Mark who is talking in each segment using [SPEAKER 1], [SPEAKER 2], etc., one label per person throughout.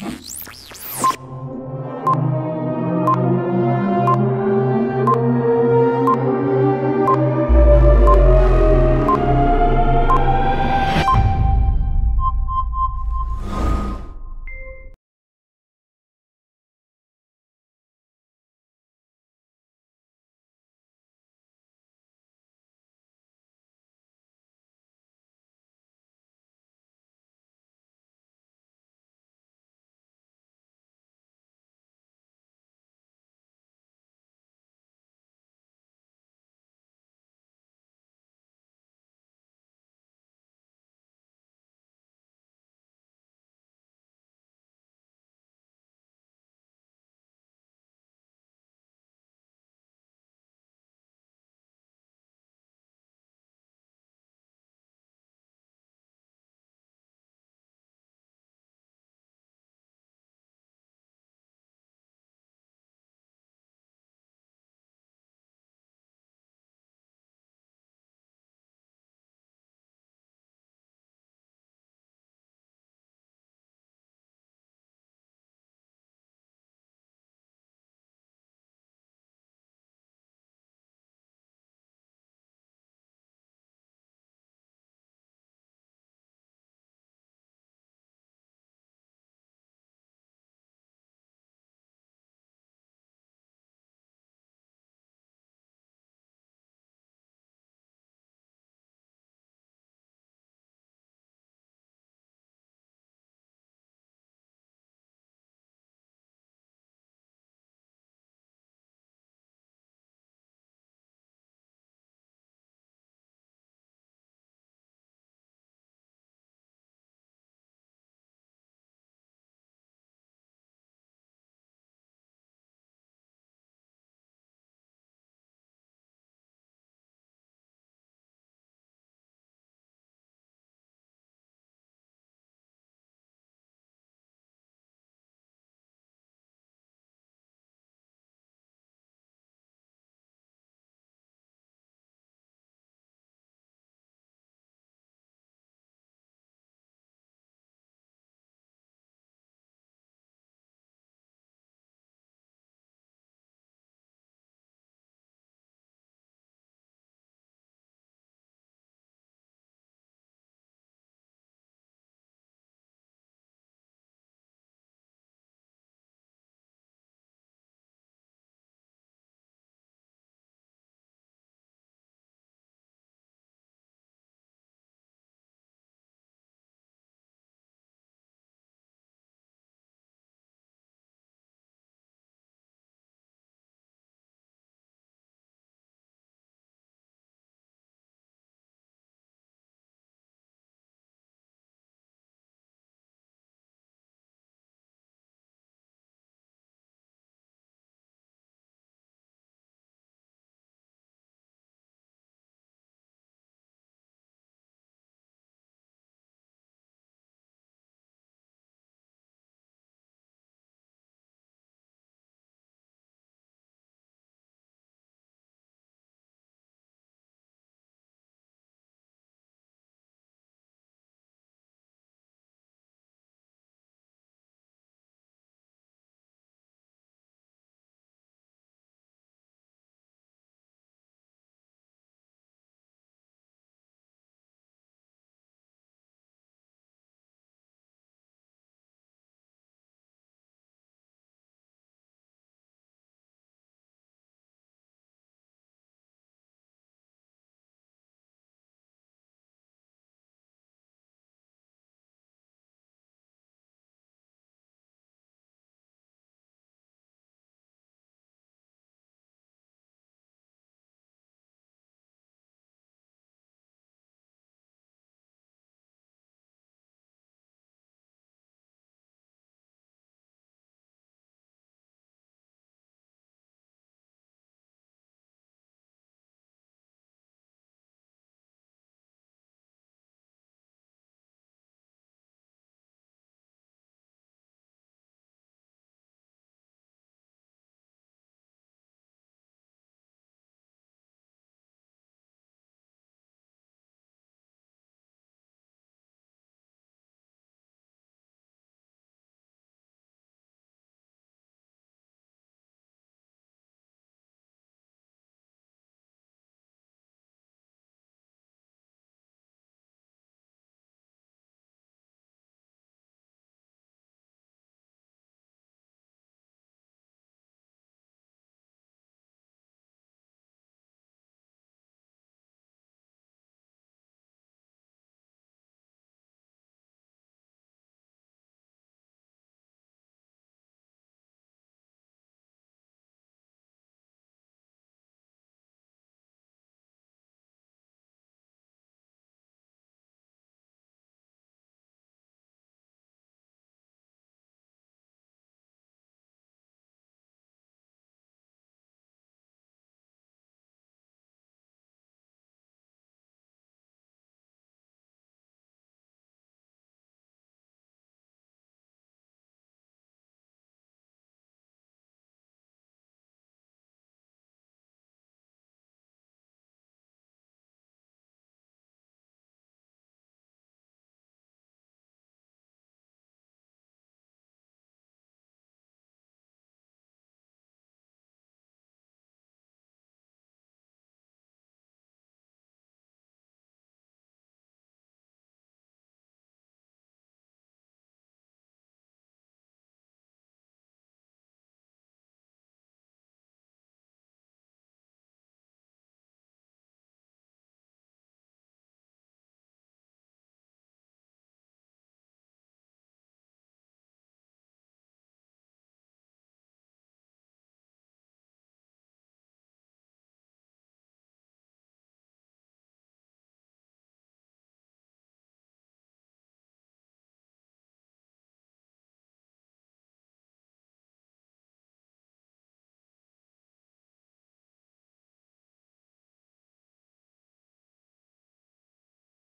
[SPEAKER 1] Yes.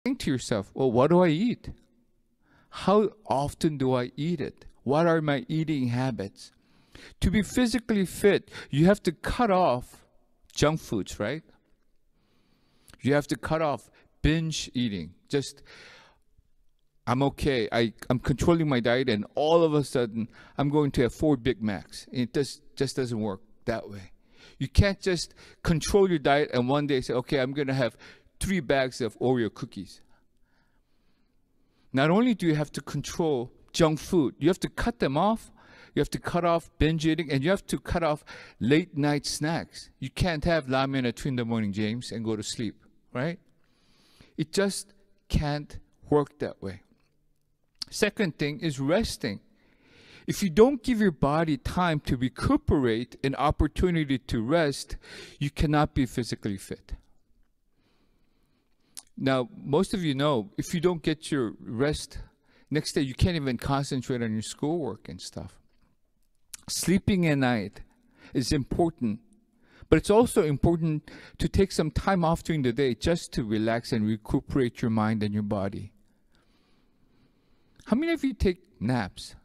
[SPEAKER 1] Think to yourself, well, what do I eat? How often do I eat it? What are my eating habits? To be physically fit, you have to cut off junk foods, right? You have to cut off binge eating. Just I'm okay. I, I'm controlling my diet and all of a sudden I'm going to have four Big Macs. It just just doesn't work that way. You can't just control your diet and one day say, okay, I'm gonna have three bags of Oreo cookies. Not only do you have to control junk food, you have to cut them off. You have to cut off binge eating and you have to cut off late night snacks. You can't have ramen at 2 in the morning, James, and go to sleep, right? It just can't work that way. Second thing is resting. If you don't give your body time to recuperate an opportunity to rest, you cannot be physically fit. Now, most of you know if you don't get your rest next day, you can't even concentrate on your schoolwork and stuff. Sleeping at night is important, but it's also important to take some time off during the day just to relax and recuperate your mind and your body. How many of you take naps?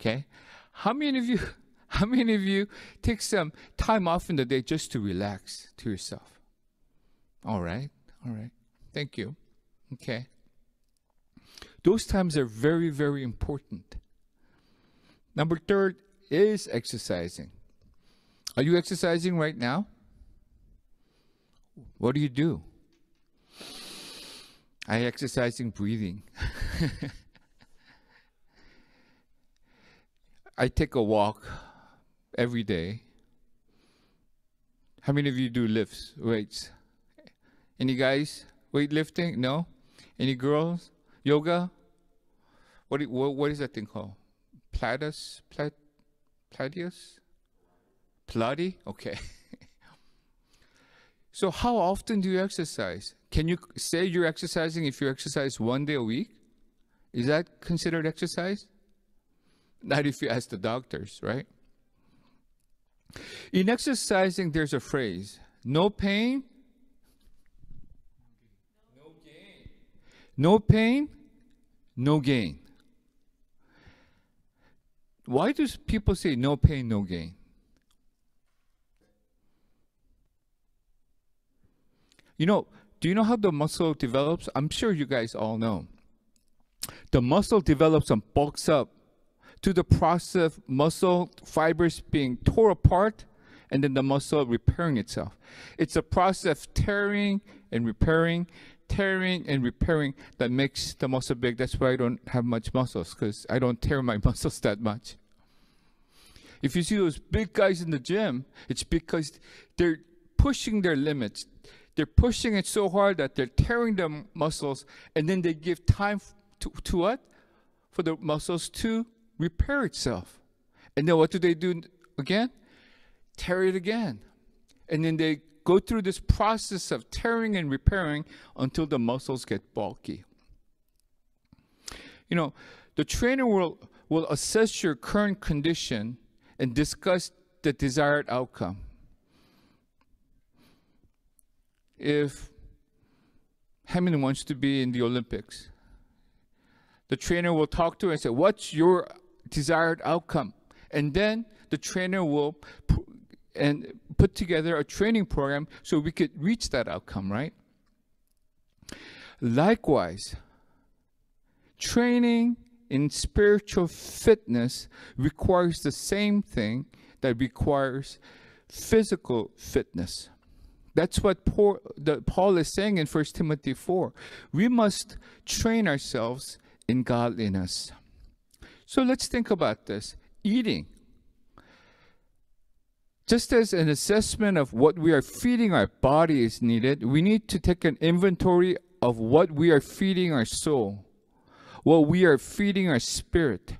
[SPEAKER 1] Okay. How many of you how many of you take some time off in the day just to relax to yourself? All right. All right. Thank you. Okay. Those times are very, very important. Number third is exercising. Are you exercising right now? What do you do? I exercising breathing. I take a walk every day. How many of you do lifts, weights? Any guys weightlifting? No. Any girls? Yoga? What what, what is that thing called? Platus? Plat, Pilates? Pilates? Okay. so how often do you exercise? Can you say you're exercising if you exercise one day a week? Is that considered exercise? Not if you ask the doctors, right? In exercising, there's a phrase no pain, no gain. No pain, no gain. Why do people say no pain, no gain? You know, do you know how the muscle develops? I'm sure you guys all know. The muscle develops and bulks up to the process of muscle fibers being torn apart and then the muscle repairing itself. It's a process of tearing and repairing, tearing and repairing that makes the muscle big. That's why I don't have much muscles because I don't tear my muscles that much. If you see those big guys in the gym, it's because they're pushing their limits. They're pushing it so hard that they're tearing the muscles, and then they give time to, to what? For the muscles to repair itself. And then what do they do again? Tear it again. And then they go through this process of tearing and repairing until the muscles get bulky. You know, the trainer will, will assess your current condition and discuss the desired outcome. if Hamilton wants to be in the Olympics, the trainer will talk to him and say, What's your desired outcome? And then the trainer will and put together a training program so we could reach that outcome, right? Likewise, training in spiritual fitness requires the same thing that requires physical fitness. That's what Paul, is saying in 1 Timothy 4. We must train ourselves in godliness. So let's think about this. Eating. Just as an assessment of what we are feeding our body is needed, we need to take an inventory of what we are feeding our soul, what we are feeding our spirit.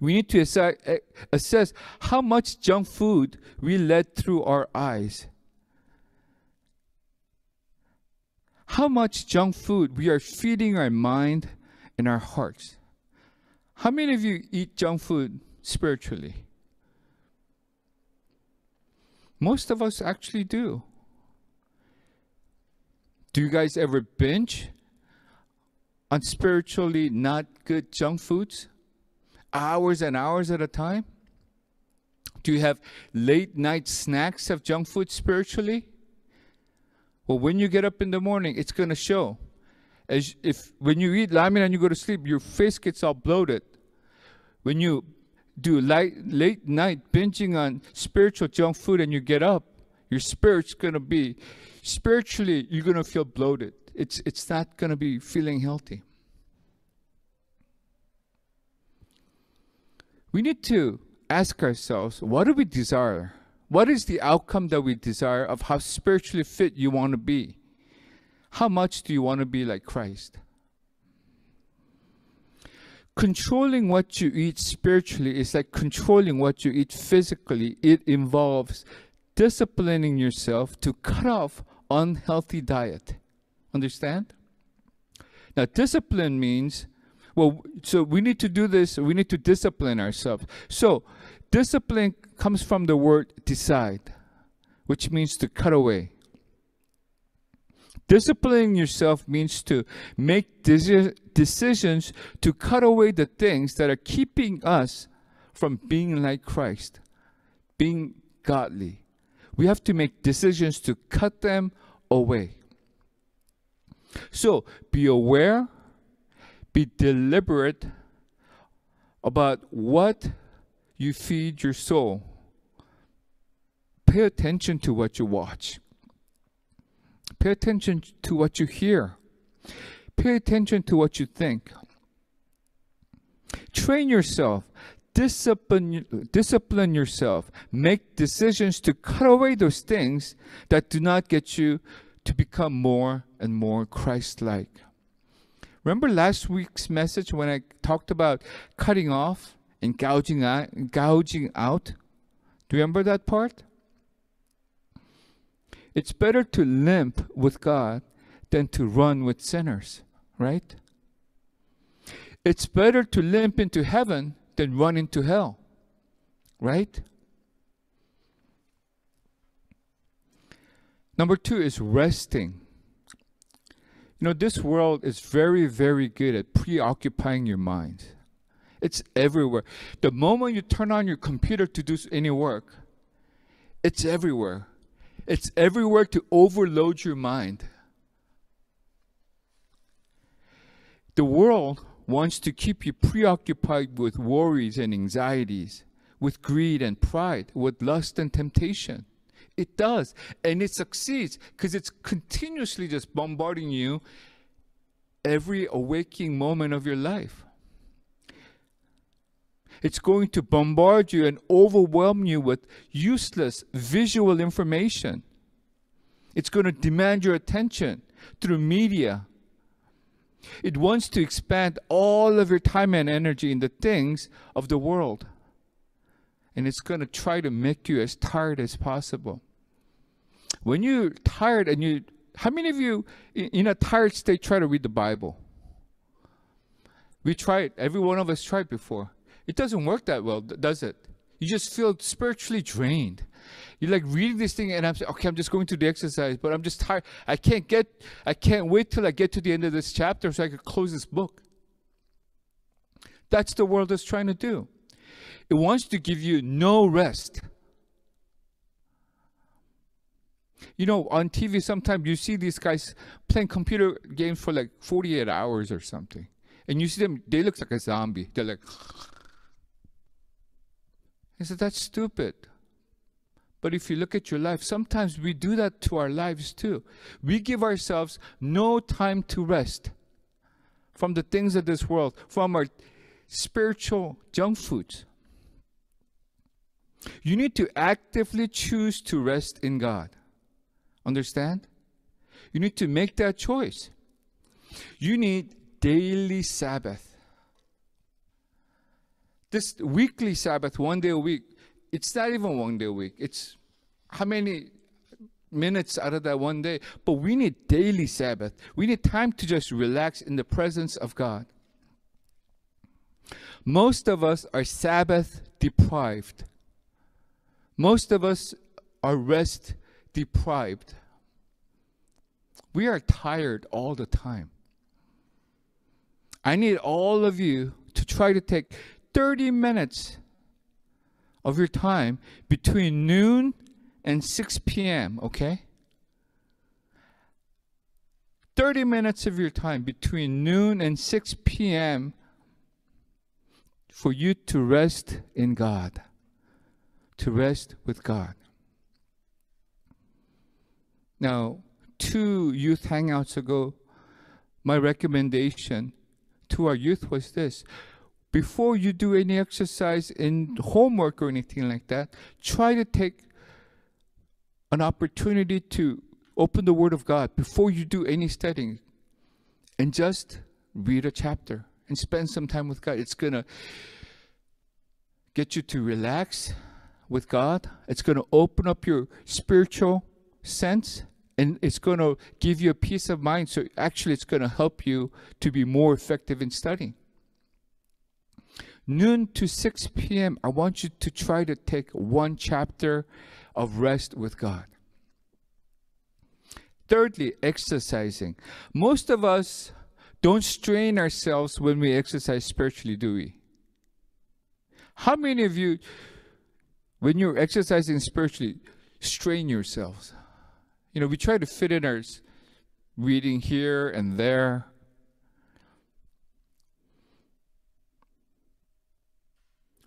[SPEAKER 1] We need to eh, assess how much junk food we let through our eyes how much junk food we are feeding our mind and our hearts. How many of you eat junk food spiritually? Most of us actually do. Do you guys ever binge on spiritually not good junk foods? Hours and hours at a time? Do you have late night snacks of junk food spiritually? Well, when you get up in the morning, it's going to show. As if when you eat ramen and you go to sleep, your face gets all bloated. When you do light, late night binging on spiritual junk food and you get up, your spirit's going to be spiritually you're going to feel bloated. It's it's not going to be feeling healthy. We need to ask ourselves, what do we desire? What is the outcome that we desire of how spiritually fit you want to be? How much do you want to be like Christ? Controlling what you eat spiritually is like controlling what you eat physically. It involves disciplining yourself to cut off unhealthy diet. Understand? Now, discipline means, well, so we need to do this, we need to discipline ourselves. So, discipline comes from the word decide, which means to cut away. Disciplining yourself means to make decisions to cut away the things that are keeping us from being like Christ, being godly. We have to make decisions to cut them away. So be aware, be deliberate about what you feed your soul. Pay attention to what you watch. Pay attention to what you hear. Pay attention to what you think. Train yourself. Discipline, discipline yourself. Make decisions to cut away those things that do not get you to become more and more Christ like. Remember last week's message when I talked about cutting off and gouging out, gouging out? Do you remember that part? It's better to limp with God than to run with sinners, right? It's better to limp into heaven than run into hell, right? Number two is resting. You know, this world is very, very good at preoccupying your mind. It's everywhere. The moment you turn on your computer to do any work, it's everywhere. It's everywhere to overload your mind. The world wants to keep you preoccupied with worries and anxieties, with greed and pride, with lust and temptation. It does. And it succeeds because it's continuously just bombarding you every awaking moment of your life. It's going to bombard you and overwhelm you with useless visual information. It's going to demand your attention through media. It wants to expand all of your time and energy in the things of the world. And it's going to try to make you as tired as possible. When you're tired and you, how many of you in a tired state try to read the Bible? We tried, every one of us tried before. It doesn't work that well, does it? You just feel spiritually drained. You're like reading this thing, and I'm saying, okay, I'm just going to the exercise, but I'm just tired. I can't get, I can't wait till I get to the end of this chapter so I can close this book. That's the world is trying to do. It wants to give you no rest. You know, on TV, sometimes you see these guys playing computer games for like 48 hours or something. And you see them, they look like a zombie. They're like, I said, that's stupid. But if you look at your life, sometimes we do that to our lives too. We give ourselves no time to rest from the things of this world, from our spiritual junk foods. You need to actively choose to rest in God. Understand? You need to make that choice. You need daily Sabbath this weekly Sabbath, one day a week, it's not even one day a week. It's how many minutes out of that one day? But we need daily Sabbath. We need time to just relax in the presence of God. Most of us are Sabbath deprived. Most of us are rest deprived. We are tired all the time. I need all of you to try to take 30 minutes of your time between noon and 6 p.m., okay? 30 minutes of your time between noon and 6 p.m. for you to rest in God, to rest with God. Now, two youth hangouts ago, my recommendation to our youth was this before you do any exercise in homework or anything like that, try to take an opportunity to open the Word of God before you do any studying and just read a chapter and spend some time with God. It's going to get you to relax with God, it's going to open up your spiritual sense. And it's going to give you a peace of mind. So, actually, it's going to help you to be more effective in studying noon to 6 p.m., I want you to try to take one chapter of rest with God. Thirdly, exercising. Most of us don't strain ourselves when we exercise spiritually, do we? How many of you, when you're exercising spiritually, strain yourselves? You know, we try to fit in our reading here and there.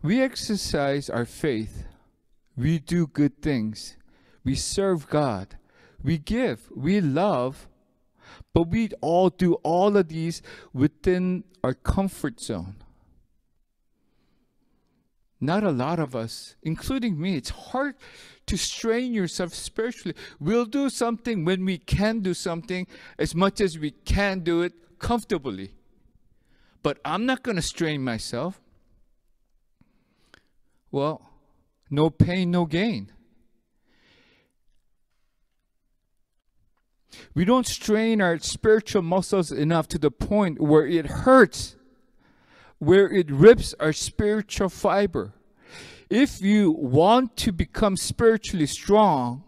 [SPEAKER 1] We exercise our faith. We do good things. We serve God. We give. We love. But we all do all of these within our comfort zone. Not a lot of us, including me, it's hard to strain yourself spiritually. We'll do something when we can do something as much as we can do it comfortably. But I'm not going to strain myself. Well, no pain, no gain. We don't strain our spiritual muscles enough to the point where it hurts, where it rips our spiritual fiber. If you want to become spiritually strong,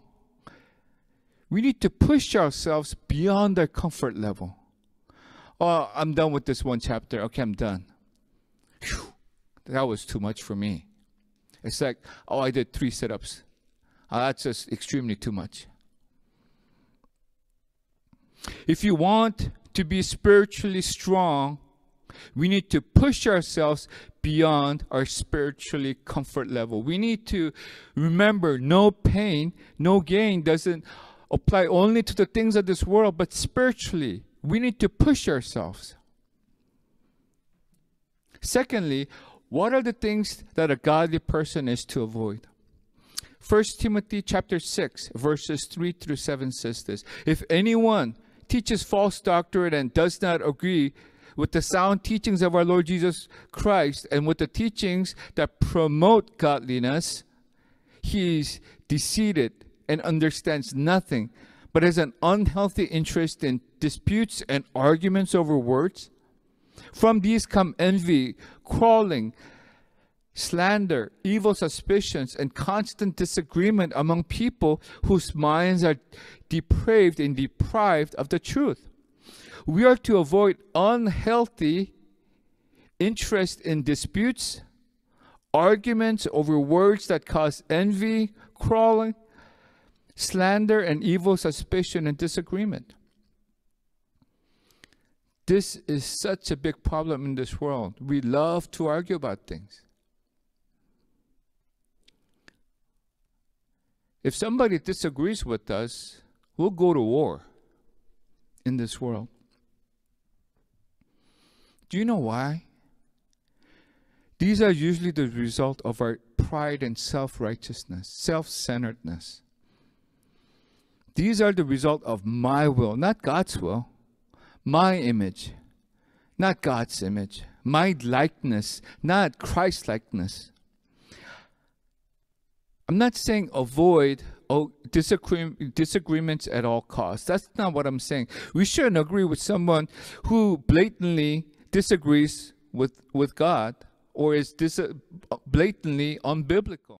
[SPEAKER 1] we need to push ourselves beyond our comfort level. Oh, I'm done with this one chapter. Okay, I'm done. Whew, that was too much for me. It's like, oh, I did three sit ups. Oh, ah, that's just extremely too much. If you want to be spiritually strong, we need to push ourselves beyond our spiritually comfort level. We need to remember no pain, no gain doesn't apply only to the things of this world, but spiritually, we need to push ourselves. Secondly, what are the things that a godly person is to avoid? 1 Timothy chapter 6 verses 3 through 7 says this. If anyone teaches false doctrine and does not agree with the sound teachings of our Lord Jesus Christ and with the teachings that promote godliness, he is deceived and understands nothing, but has an unhealthy interest in disputes and arguments over words. From these come envy, quarreling, slander, evil suspicions, and constant disagreement among people whose minds are depraved and deprived of the truth. We are to avoid unhealthy interest in disputes, arguments over words that cause envy, quarreling, slander, and evil suspicion and disagreement. This is such a big problem in this world. We love to argue about things. If somebody disagrees with us, we'll go to war in this world. Do you know why? These are usually the result of our pride and self righteousness, self centeredness. These are the result of my will, not God's will my image, not God's image, my likeness, not Christ likeness. I'm not saying avoid oh, disagree, disagreements at all costs. That's not what I'm saying. We shouldn't agree with someone who blatantly disagrees with, with God or is dis- blatantly unbiblical.